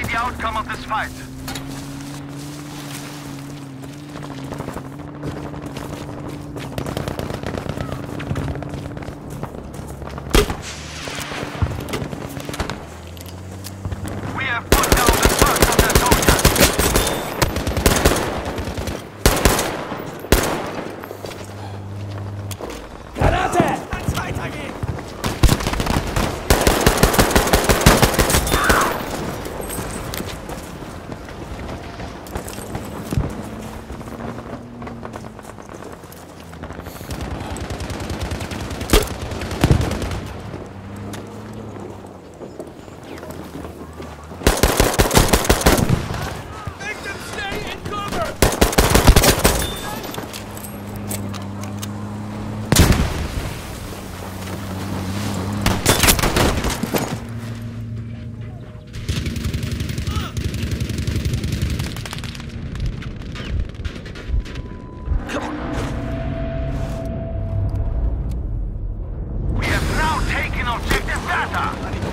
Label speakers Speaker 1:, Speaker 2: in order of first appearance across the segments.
Speaker 1: the outcome of this fight. noch Check Data.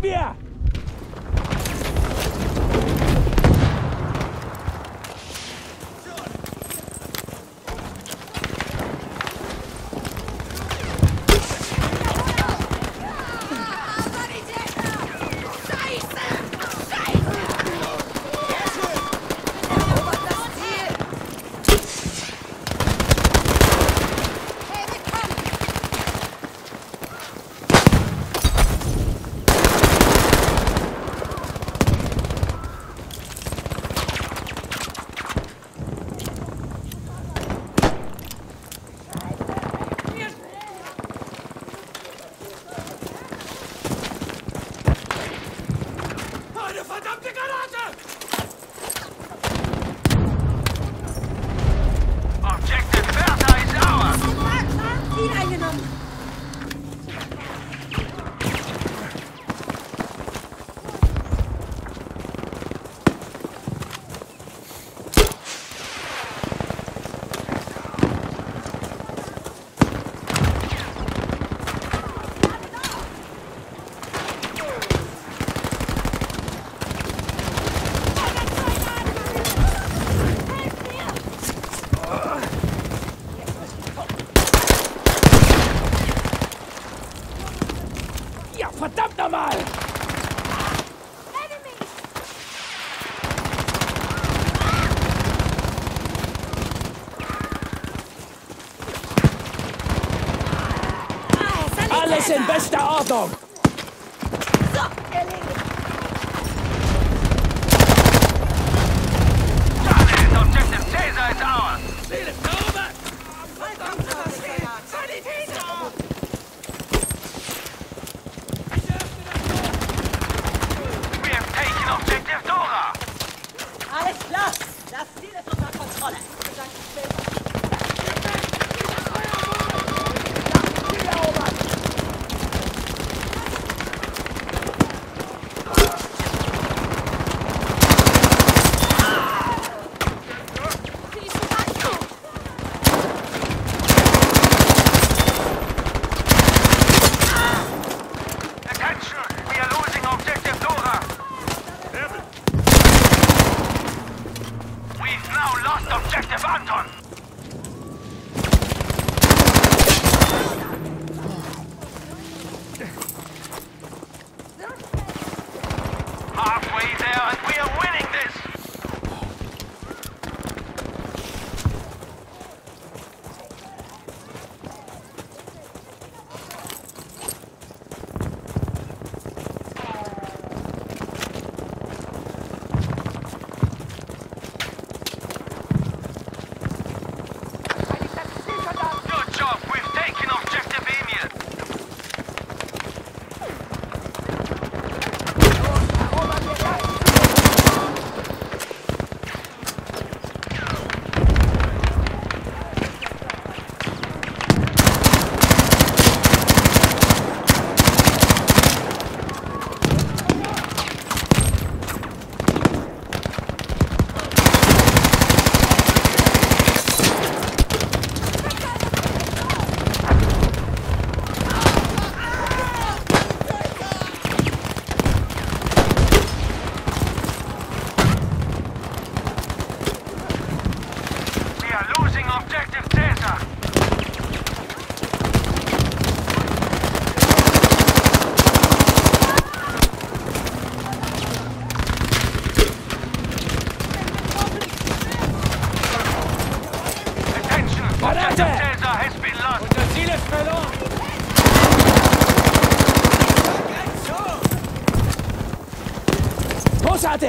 Speaker 2: тебе! Verdammt nochmal! Alles in bester Ordnung!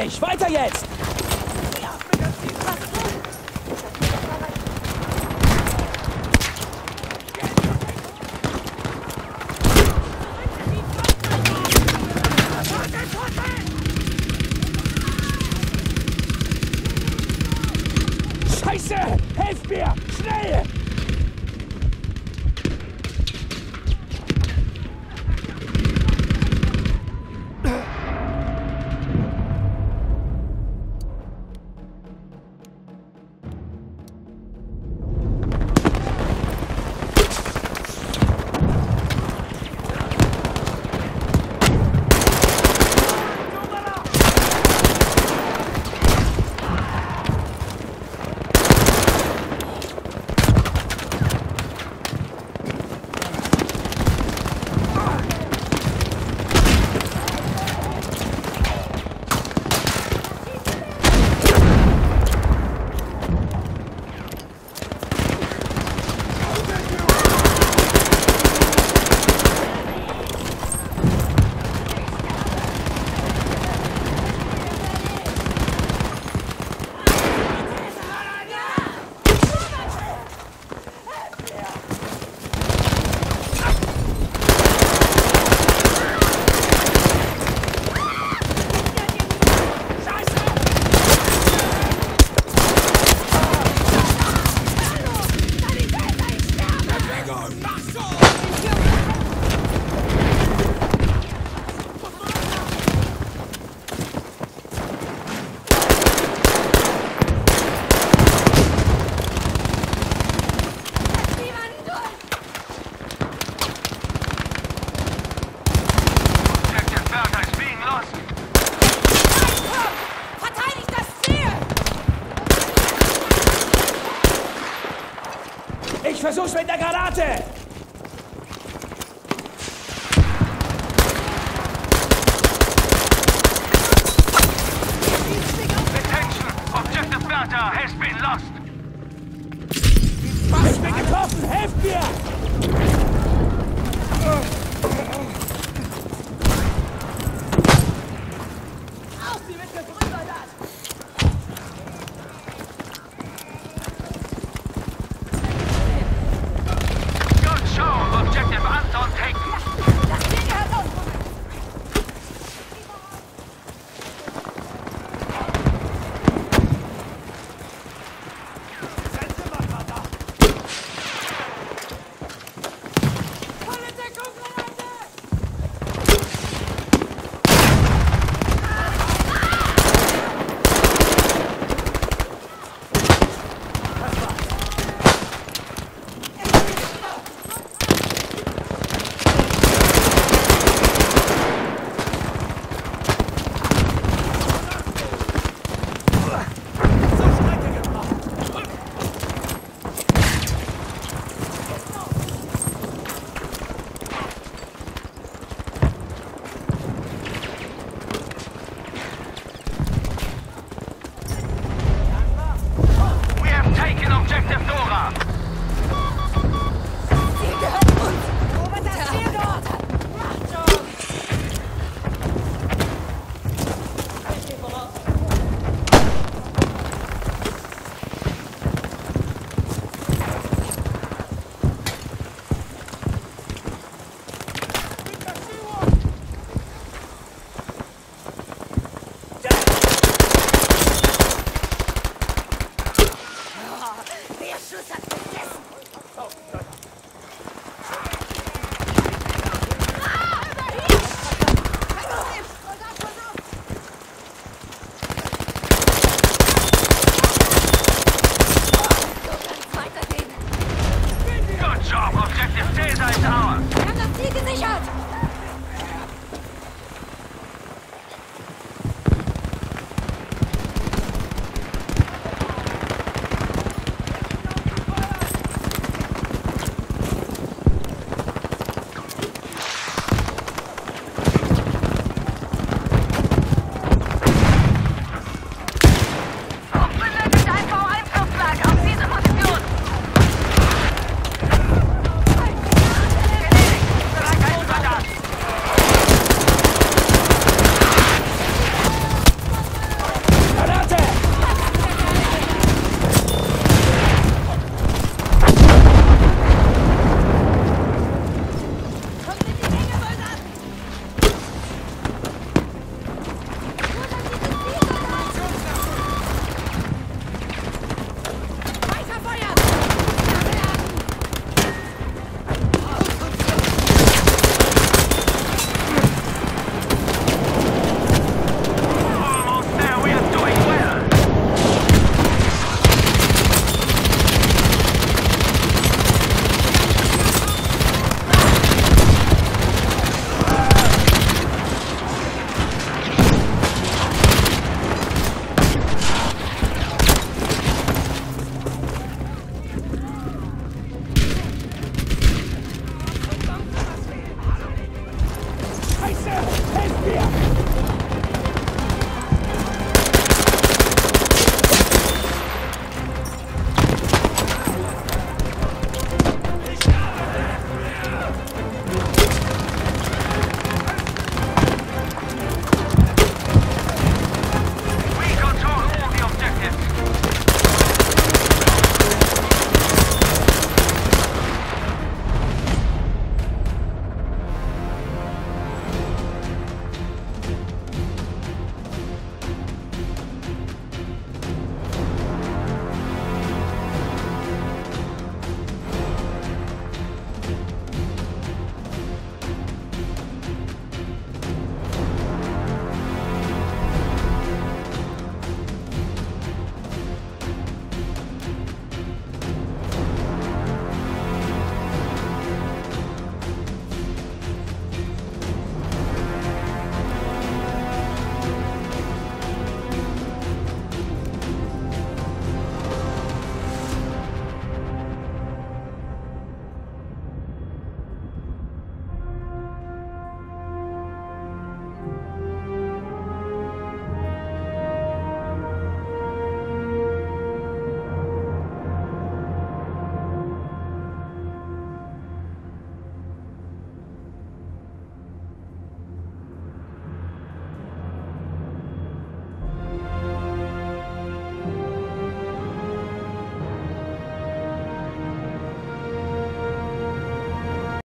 Speaker 2: dich! Weiter jetzt!
Speaker 3: Warte!